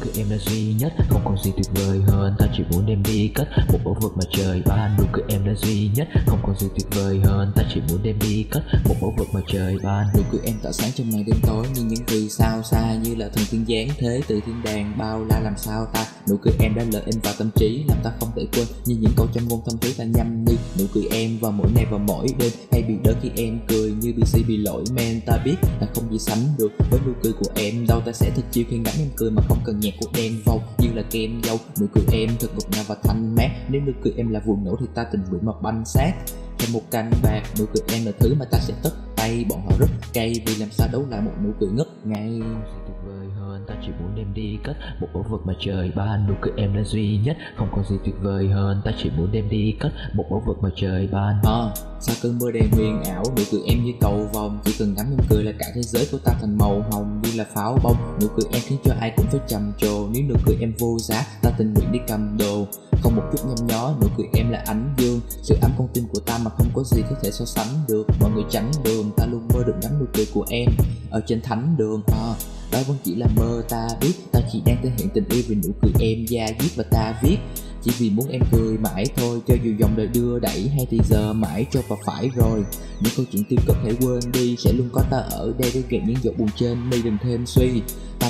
cứ em là duy nhất, không còn gì tuyệt vời hơn. Ta chỉ muốn đem đi cất một báu vực mà trời ban. Nụ cười em là duy nhất, không còn gì tuyệt vời hơn. Ta chỉ muốn đem đi cất một báu vực mà trời ban. Nụ cười em tỏa sáng trong màn đêm tối như những vì sao xa như là thần tiên giáng thế từ thiên đàng bao la làm sao ta? Nụ cười em đã lỡ in vào tâm trí, làm ta không thể quên. Như những câu châm ngôn thâm thúy ta nhâm nhi. Nụ cười em vào mỗi ngày và mỗi đêm. Hay bị đỡ khi em cười, như bị si bị lỗi men. Ta biết là không gì sánh được với nụ cười của em. Đâu ta sẽ thật chiêu khi ngắm em cười mà không cần nhạc của đen vâu. Như là kem dâu, nụ cười em thật ngọt ngào và thanh mát. Nếu nụ cười em là vụ nổ thì ta tình nguyện mà banh xác. Thêm một canh bạc, nụ cười em là thứ mà ta sẽ tất tay bọn họ rất cay vì làm sao đấu lại một nụ cười ngất ngay tuyệt vời hơn ta chỉ muốn đem đi cất một báu vật mà trời ban. Nụ cười em là duy nhất không còn gì tuyệt vời hơn. Ta chỉ muốn đem đi cất một báu vật mà trời ban. À, sao cơn mưa đầy huyền ảo nụ cười em như cầu vòng chỉ cần ngắm em cười là cả thế giới của ta thành màu hồng như là pháo bông. Nụ cười em khiến cho ai cũng phải trầm trồ. Nếu nụ cười em vô giá ta tình nguyện đi cầm đồ không một chút nhăn nhó nụ cười em là ánh dương. Sự ấm con tim của ta mà không có gì có thể so sánh được. Mọi người tránh đường ta luôn mơ được ngắm nụ cười của em ở trên thánh đường. À, đó vẫn chỉ là mơ ta biết. Ta chỉ đang thể hiện tình yêu vì nụ cười em da diết và ta viết. Chỉ vì muốn em cười mãi thôi cho dù dòng đời đưa đẩy hay thì giờ mãi cho và phải rồi. Những câu chuyện tiêu cực hãy quên đi sẽ luôn có ta ở đây để gạt những giọt buồn trên mi đừng thêm suy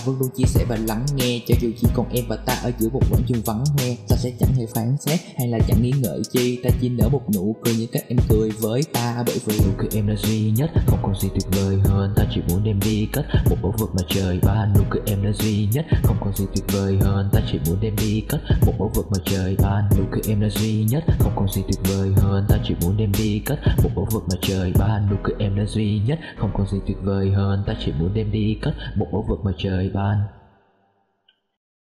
vẫn luôn chia sẻ và lắng nghe cho dù chỉ còn em và ta ở giữa một quảng trường vắng hoe, ta sẽ chẳng hề phán xét hay là chẳng nghĩ ngợi chi. Ta chỉ nở một nụ cười như các em cười với ta, bởi vì nụ cười em là duy nhất, không còn gì tuyệt vời hơn. Ta chỉ muốn đem đi cất một báu vực mà trời ban, nụ cười em là duy nhất, không còn gì tuyệt vời hơn. Ta chỉ muốn đem đi cất một báu vực mà trời ban, nụ cười em là duy nhất, không còn gì tuyệt vời hơn. Ta chỉ muốn đem đi cất một báu vực mà trời ban, nụ cười em là duy nhất, không còn gì tuyệt vời hơn. Ta chỉ muốn đem đi cất một báu vực mà trời ban